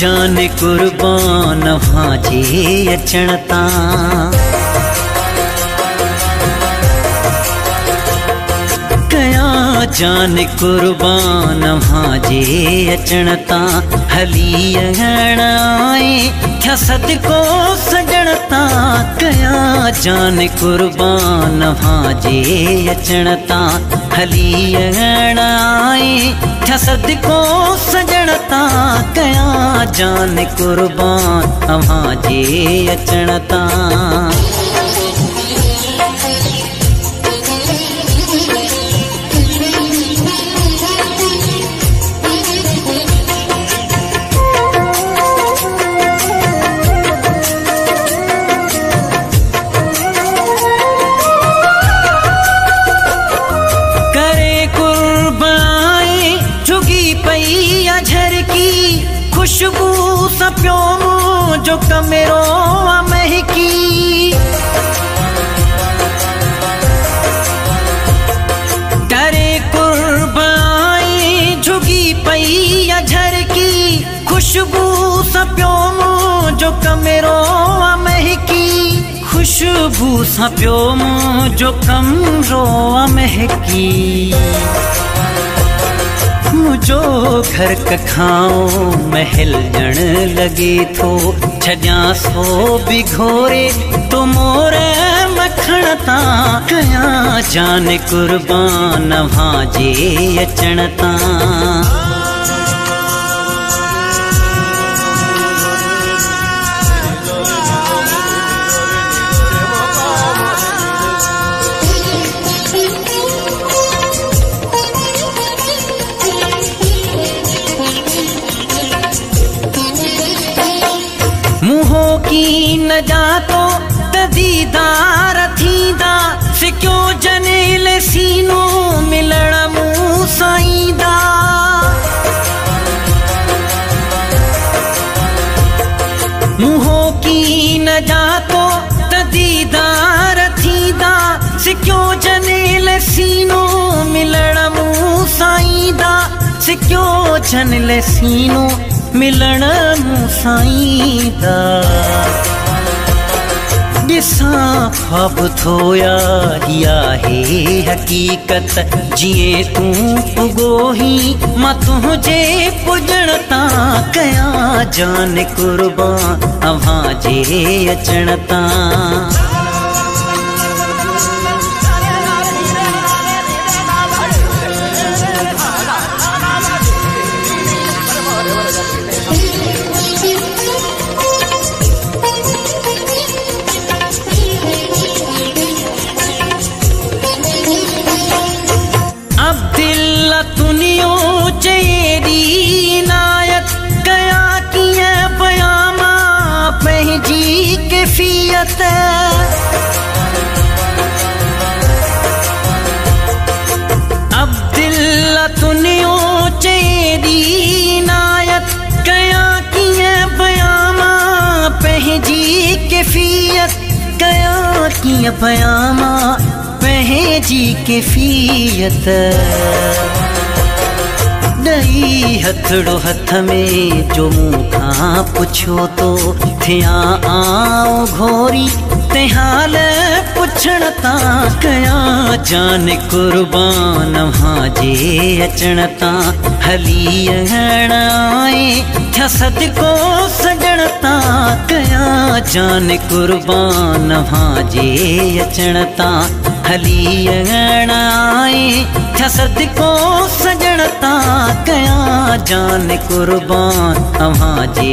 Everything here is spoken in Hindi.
जान कुर्बान, हाजे अचणता जान कुर्बान, हाजे अचणता हली आए, क्या सदको सजणता कया जान कुर्बान, हाजे अचणता हली आई क्या सदको सजणता कया जान कुर्बान हाजे अचणता खुशबू सपियो जो कमेरो महकी डरे कुर्बाई झुगी पई झरकी खुशबू सपियो जो कमेरो महकी खुशबू सपियो जो कमरो महकी मुझो घर कखाओ महल जण लगे थो। छजा सो बिघोरे तो मोर मखण ता। कया जान कुर्बान भाजे अचण ता। न जातो तदीदार थींदा। सिक्यो जनेल सीनो मिलण मूं साईंदा? मुंहों की न जातो तदीदार थींदा। सिक्यो जनेल सीनो मिलण मूं साईंदा? सिक्यो जनेल सीनो मिलण मूं साईंदा? ॾिसां ख्वाब हे हक़ीक़त। जीअं तूं पुगोही माँ तुंहिंजे पुॼण तां कयां जान कुर्बान अव्हां जे अचण तां। कैफियत अब दिल तुनियो चेरी नायत कया पंहिंजी कैफियत। कया पंहिंजी कैफियत। ॾई हथड़ो हथ में जो मूं खां पुछो तो थिया आओ घोरी ते हाल पुछण तां, कया जान कुर्बान हाजे अचण तां। हली आए, थिया सदको सजण तां, कया जान कुर्बान हाजे अचण तां। हली आए थिया सदको कया जान कुर्बान अव्हां जे